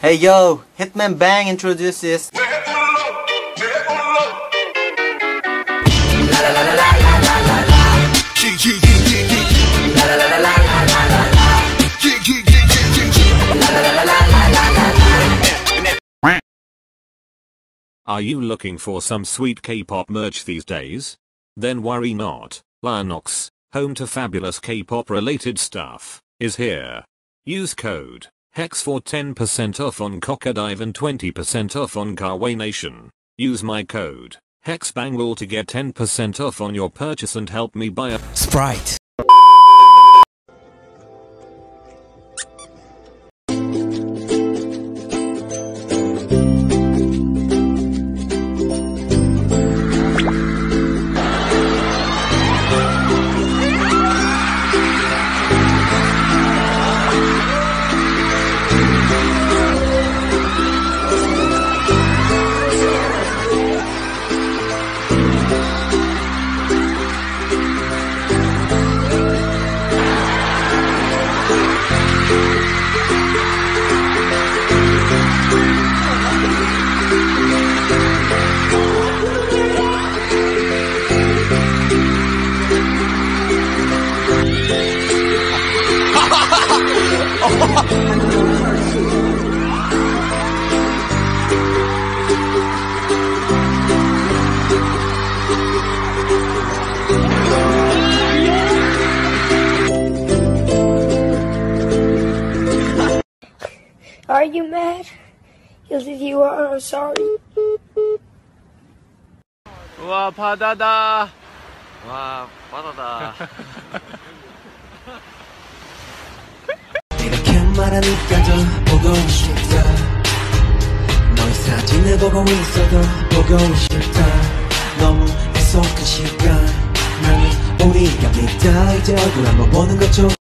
Hey yo, Hitman Bang introduces. Are you looking for some sweet K-pop merch these days? Then worry not, Lionox, home to fabulous K-pop related stuff, is here. Use code HEX for 10% off on Cockadive and 20% off on Carway Nation. Use my code HEXBANGWILL to get 10% off on your purchase and help me buy a Sprite. 哈哈哈哈！哦哈。Sorry. 와 바다다. 와 바다다. 이렇게 말하니까 더 보고 싶다. 너의 사진을 보고 있어도 보고 싶다. 너무 애석한 시간 나는 우리가 믿다 이제 얼굴 한번 보는 것좀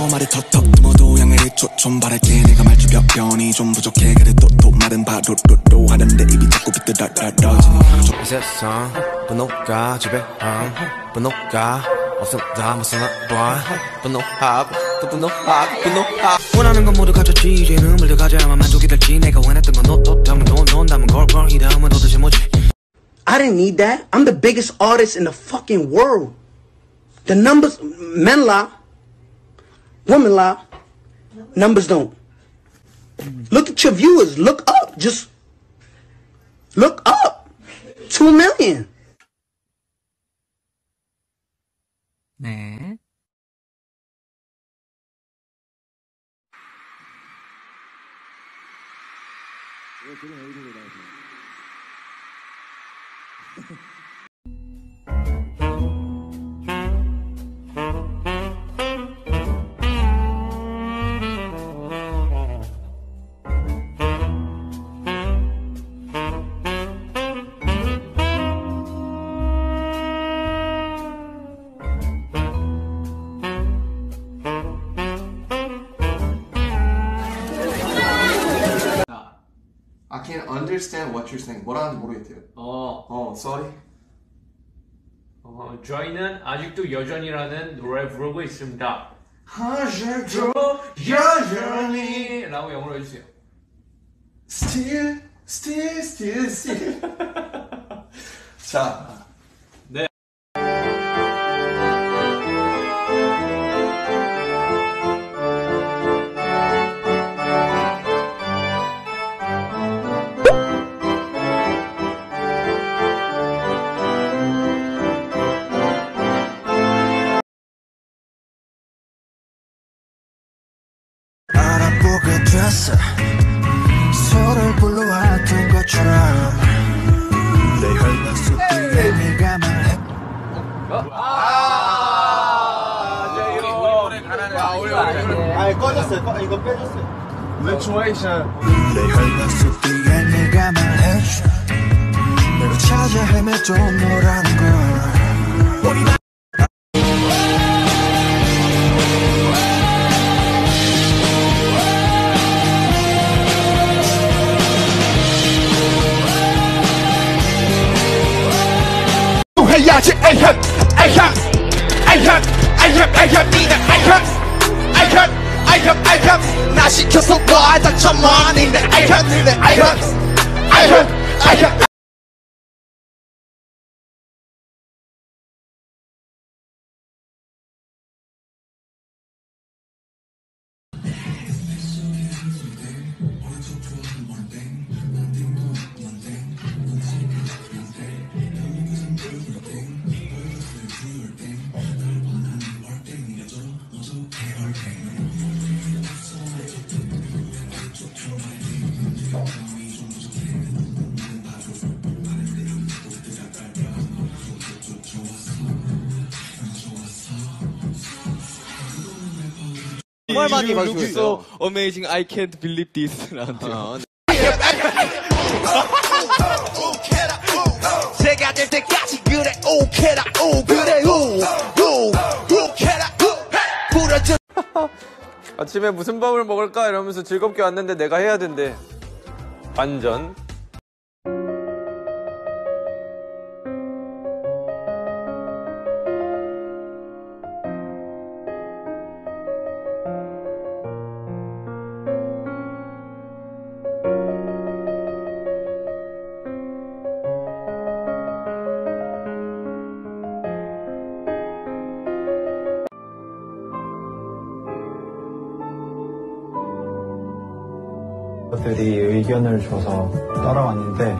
말을 턱턱 모두 양해를 좀좀 바랄게. 내가 말주변이 좀 부족해. 그래도 또 말은 바로 로로 하는데 입이 자꾸 비뚤다라라지는 이 세상 분노가 지배함 분노가 없었다. 무슨 봐 분노하고 또 분노하고 분노하고 원하는 건 모두 가졌지. 이제는 물들 가져야만 만족이 될지. 내가 원했던 건 너또 담은 돈돈 담은 걸걸. 이 다음은 도대체 뭐지 I didn't need that. I'm the biggest artist in the fucking world. The numbers, men lie, women lie, numbers don't. Look at your viewers. Look up. Just look up. Two million. 네. Understand what you're saying. 뭐라는지 모르겠대요. 어, 어, sorry. 어 저희는 아직도 여전이라는 노래 부르고 있습니다 아직도 여전히 라고 영어로 해주세요 still, still, still, still. 자, 만났어. 서로를 불러왔던 것처럼. 내 혈관 속 뒤에 네가 말해 아 꺼졌어요. 꺼- 이거 빼줬어요. 내 혈관 속 뒤에 네가 말해줘 내가 찾아 헤매도 너라는 걸 해야지 에이현 에이현 에이현 에이현 에이현 니네 에이현 에이현 에이현 에이현 나 시켜서 너한테 천만 니네 에이현 니네 에이현 에이 정말 많이 봐주셨어요. Amazing, I can't believe this. 라는데. 제가 될 때까지 그래 오케라 오 그래 오오 오케라 오 부러져 아침에 무슨 밥을 먹을까 이러면서 즐겁게 왔는데 내가 해야 된대. 완전. 들이 의견을 줘서 따라왔는데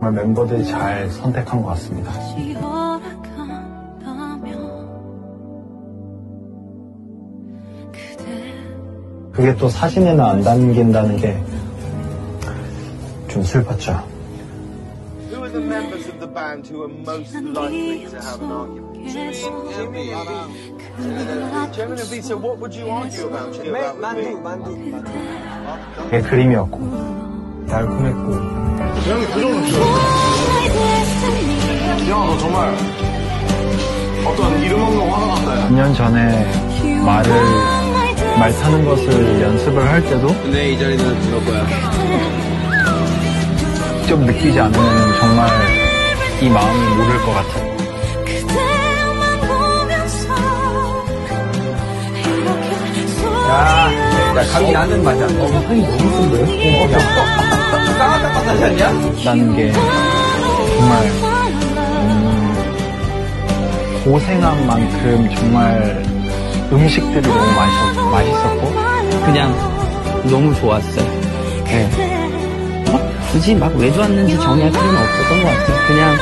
정말 멤버들이 잘 선택한 것 같습니다. 그게 또 사진에는 안 담긴다는 게 좀 슬펐죠. 그게 그림이었고 달콤했고 형이 그 정도 야, 너 정말 어떤 이름 없는 화가 났다, 야. 2년 전에 말을 말 타는 것을 연습을 할 때도 근데 이 자리는 그럴 거야. 직접 느끼지 않으면 정말 이 마음이 모를 것 같아요. 야, 야 감이 나는 맞아. 어, 향이 너무 센데? 어, 까마까마하지 않냐? 라는 게 정말 음, 고생한 만큼 정말 음식들이 너무 맛있, 맛있었고 그냥 너무 좋았어요. 네. 어? 굳이 막 왜 좋았는지 정의할 필요는 없었던 것 같아요. 그냥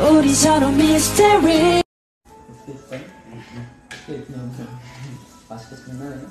우리 서로 미스테리 맛있게 생각나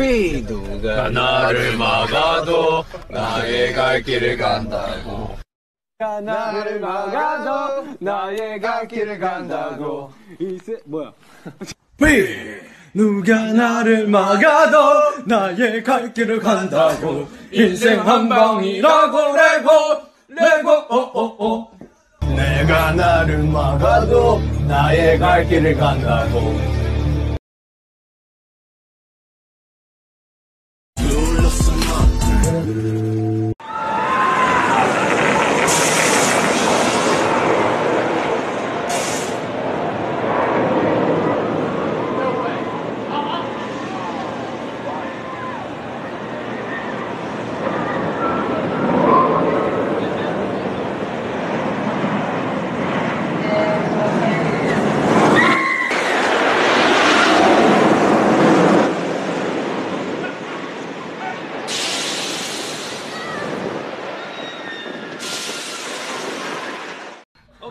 삐 누가 나를 막아도 나의 갈 길을 간다고. 나를 막아도 나의 갈 길을 간다고. 이세 뭐야? 삐 누가 나를 막아도 나의 갈 길을 간다고. 인생 한 방이라고 레고 레고 오오오 내가 나를 막아도 나의 갈 길을 간다고 Amen.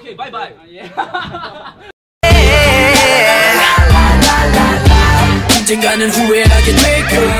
오케이 바이바이. 언젠가는 후회하게 될 거야